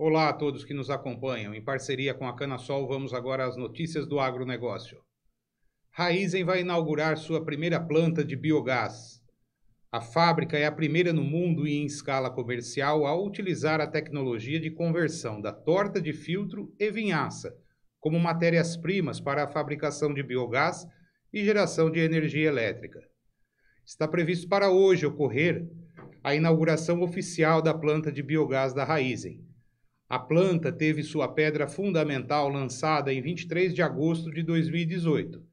Olá a todos que nos acompanham. Em parceria com a Canasol, vamos agora às notícias do agronegócio. Raizen vai inaugurar sua primeira planta de biogás. A fábrica é a primeira no mundo e em escala comercial a utilizar a tecnologia de conversão da torta de filtro e vinhaça como matérias-primas para a fabricação de biogás e geração de energia elétrica. Está previsto para hoje ocorrer a inauguração oficial da planta de biogás da Raizen. A planta teve sua pedra fundamental lançada em 23 de agosto de 2018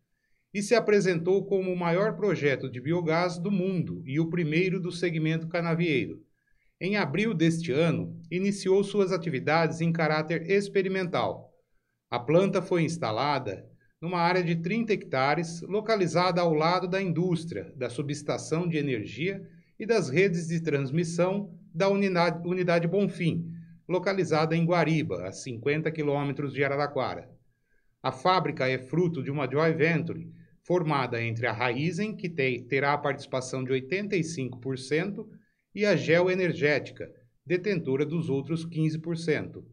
e se apresentou como o maior projeto de biogás do mundo e o primeiro do segmento canavieiro. Em abril deste ano, iniciou suas atividades em caráter experimental. A planta foi instalada numa área de 30 hectares, localizada ao lado da indústria, da subestação de energia e das redes de transmissão da unidade, unidade Bonfim, localizada em Guariba, a 50 quilômetros de Araraquara. A fábrica é fruto de uma joint venture formada entre a Raizen, que terá a participação de 85%, e a Geo Energética, detentora dos outros 15%.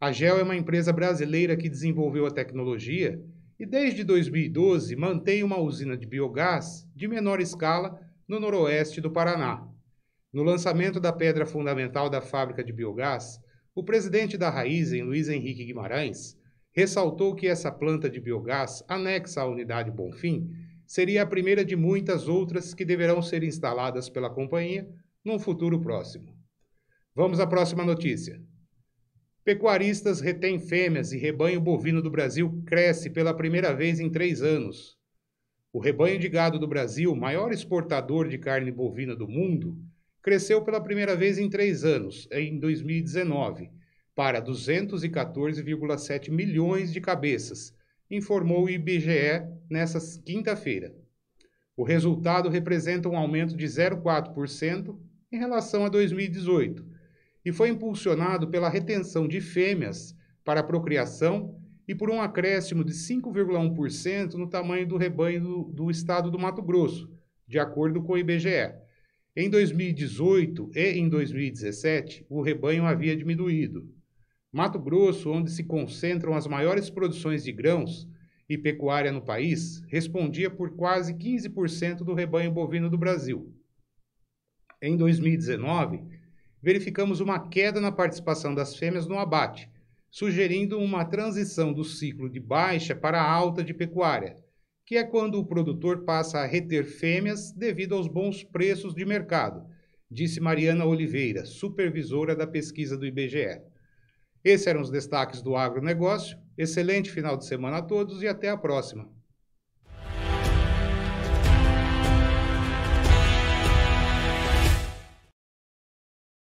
A Geo é uma empresa brasileira que desenvolveu a tecnologia e desde 2012 mantém uma usina de biogás de menor escala no noroeste do Paraná. No lançamento da pedra fundamental da fábrica de biogás, o presidente da Raizen, Luiz Henrique Guimarães, ressaltou que essa planta de biogás, anexa à unidade Bonfim, seria a primeira de muitas outras que deverão ser instaladas pela companhia num futuro próximo. Vamos à próxima notícia. Pecuaristas retêm fêmeas e rebanho bovino do Brasil cresce pela primeira vez em três anos. O rebanho de gado do Brasil, maior exportador de carne bovina do mundo, cresceu pela primeira vez em três anos, em 2019, para 214,7 milhões de cabeças, informou o IBGE nesta quinta-feira. O resultado representa um aumento de 0,4% em relação a 2018 e foi impulsionado pela retenção de fêmeas para a procriação e por um acréscimo de 5,1% no tamanho do rebanho do, do estado do Mato Grosso, de acordo com o IBGE. Em 2018 e em 2017, o rebanho havia diminuído. Mato Grosso, onde se concentram as maiores produções de grãos e pecuária no país, respondia por quase 15% do rebanho bovino do Brasil. Em 2019, verificamos uma queda na participação das fêmeas no abate, sugerindo uma transição do ciclo de baixa para alta de pecuária, que é quando o produtor passa a reter fêmeas devido aos bons preços de mercado, disse Mariana Oliveira, supervisora da pesquisa do IBGE. Esses eram os destaques do agronegócio. Excelente final de semana a todos e até a próxima.